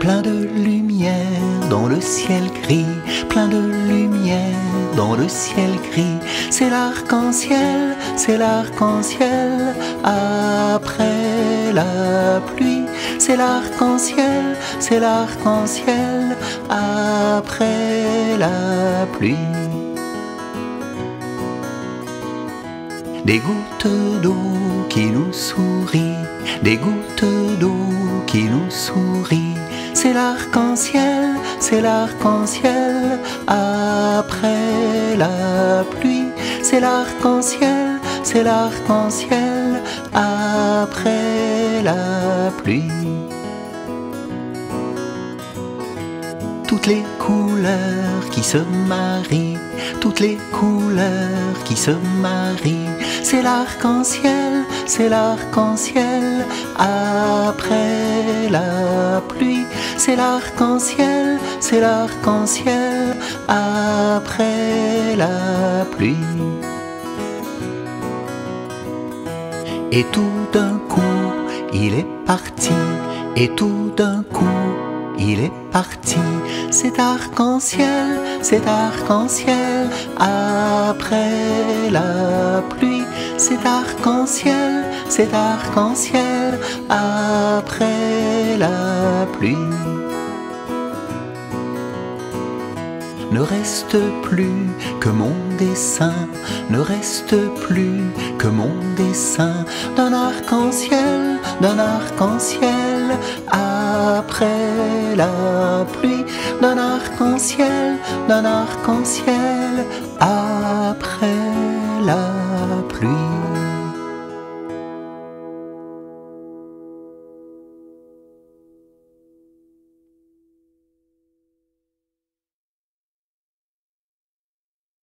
plein de lumière dans le ciel gris, plein de lumière dans le ciel gris. C'est l'arc-en-ciel, c'est l'arc-en-ciel après la pluie. C'est l'arc-en-ciel, c'est l'arc-en-ciel après la pluie. Des gouttes d'eau qui nous sourient, des gouttes d'eau qui nous sourient. C'est l'arc-en-ciel, c'est l'arc-en-ciel après la pluie. C'est l'arc-en-ciel, c'est l'arc-en-ciel après la pluie. Toutes les couleurs qui se marient, toutes les couleurs qui se marient. C'est l'arc-en-ciel, c'est l'arc-en-ciel après la pluie. C'est l'arc-en-ciel, c'est l'arc-en-ciel après la pluie. Et tout d'un coup, il est parti, et tout d'un coup, il est parti. C'est arc-en-ciel, c'est arc-en-ciel après la pluie. C'est arc-en-ciel, c'est arc-en-ciel après la pluie. Ne reste plus que mon dessin, ne reste plus que mon dessin d'un arc-en-ciel, d'un arc-en-ciel après la pluie, d'un arc-en-ciel, d'un arc-en-ciel après la pluie.